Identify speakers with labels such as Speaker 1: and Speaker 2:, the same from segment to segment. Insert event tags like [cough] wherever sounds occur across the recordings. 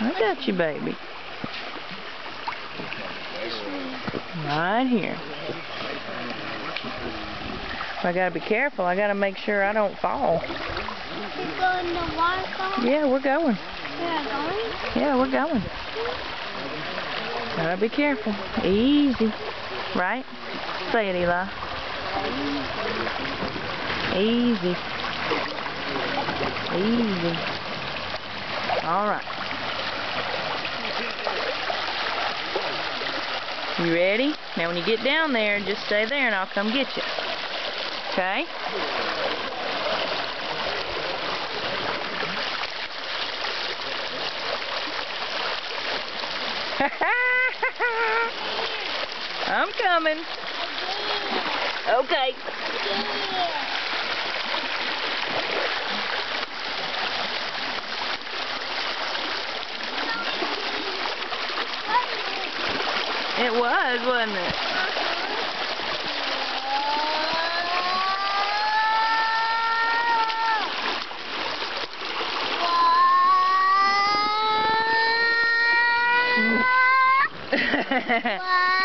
Speaker 1: I got you, baby. Right here. I gotta be careful. I gotta make sure I don't fall. Yeah, we're going.
Speaker 2: Yeah, going?
Speaker 1: Yeah, we're going. Gotta be careful. Easy. Right? Say it, Eli. Easy. Easy. All right. You ready? Now when you get down there, just stay there and I'll come get you. Okay? [laughs] I'm coming. Okay. It was, wasn't it? [laughs] [laughs]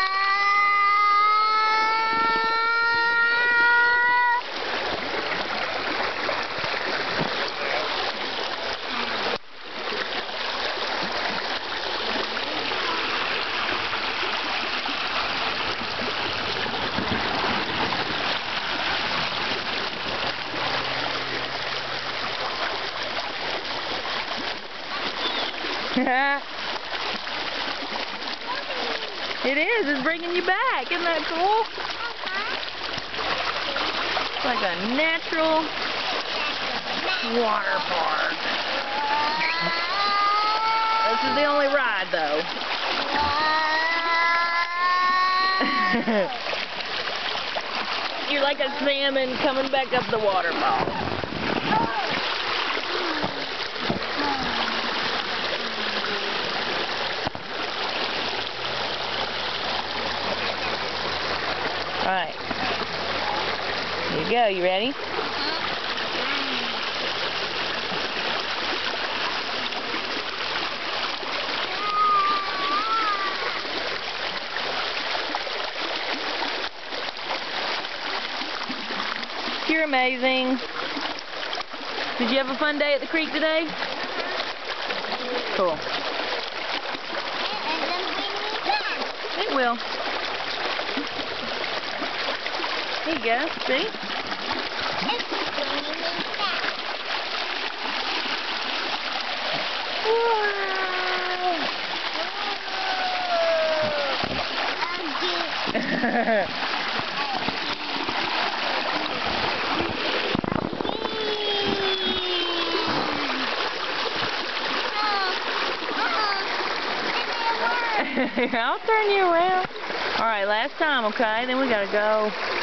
Speaker 1: it is. It's bringing you back. Isn't that cool? It's like a natural water park. This is the only ride, though. [laughs] You're like a salmon coming back up the waterfall. Go. You ready? You're amazing. Did you have a fun day at the creek today? Cool. It will. There you go. See? [laughs] I'll turn you around. Alright, last time, okay? Then we gotta go.